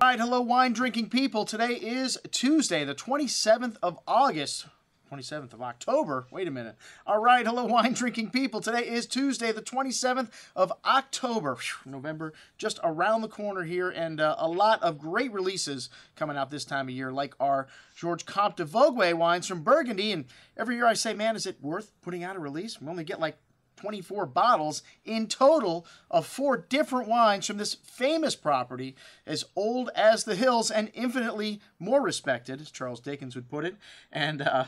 right, hello, wine drinking people. Today is Tuesday, the 27th of August. 27th of October. Wait a minute. All right, hello, wine drinking people. Today is Tuesday, the 27th of October. Whew, November just around the corner here, and uh, a lot of great releases coming out this time of year, like our George Comte de Vogüé wines from Burgundy. And every year I say, man, is it worth putting out a release? We only get like 24 bottles in total of four different wines from this famous property, as old as the hills and infinitely more respected, as Charles Dickens would put it. And uh,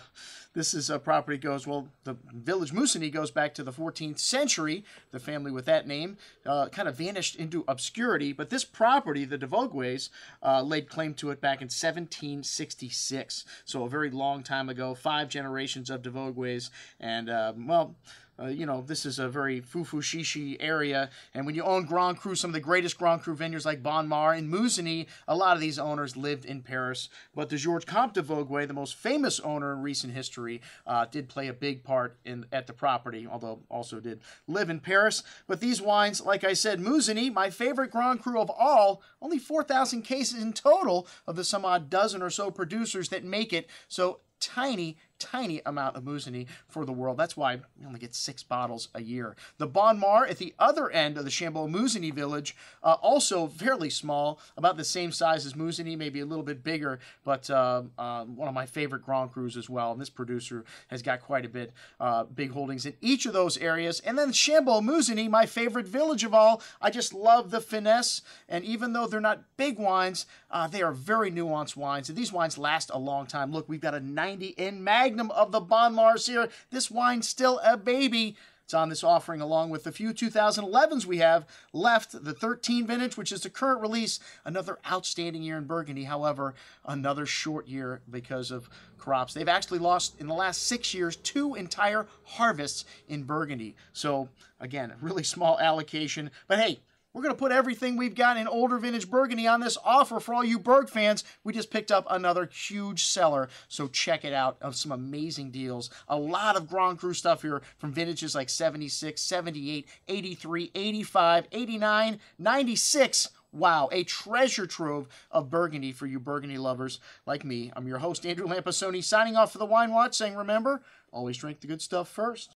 this is a property goes well. The village Musigny goes back to the 14th century. The family with that name uh, kind of vanished into obscurity, but this property, the de Vogüés, uh, laid claim to it back in 1766. So a very long time ago, five generations of de Vogüés, and uh, well. Uh, you know, this is a very fufu shishi area. And when you own Grand Cru, some of the greatest Grand Cru vineyards like Bonnes-Mares and Musigny, a lot of these owners lived in Paris. But the Georges Comte de Vogüé, the most famous owner in recent history, uh, did play a big part in at the property, although also did live in Paris. But these wines, like I said, Musigny, my favorite Grand Cru of all, only 4,000 cases in total of the some odd dozen or so producers that make it. So tiny, tiny amount of Musigny for the world. That's why we only get six bottles a year. The Bonnes-Mares at the other end of the Chambolle Musigny village, uh, also fairly small, about the same size as Musigny, maybe a little bit bigger, but uh, uh, one of my favorite Grand Crus as well. And this producer has got quite a bit uh, big holdings in each of those areas. And then Chambolle Musigny, my favorite village of all. I just love the finesse, and even though they're not big wines, uh, they are very nuanced wines, and these wines last a long time. Look, we've got a 90 in Magnum of the Bonnes-Mares here. This wine's still a baby. It's on this offering along with the few 2011s we have left. The 13 vintage, which is the current release, another outstanding year in Burgundy. However, another short year because of crops. They've actually lost in the last six years two entire harvests in Burgundy. So again, really small allocation. But hey, we're going to put everything we've got in older vintage Burgundy on this offer for all you Burg fans. We just picked up another huge seller, so check it out of some amazing deals. A lot of Grand Cru stuff here from vintages like 76, 78, 83, 85, 89, 96. Wow, a treasure trove of Burgundy for you Burgundy lovers like me. I'm your host, Andrew Lampasona, signing off for the Wine Watch, saying remember, always drink the good stuff first.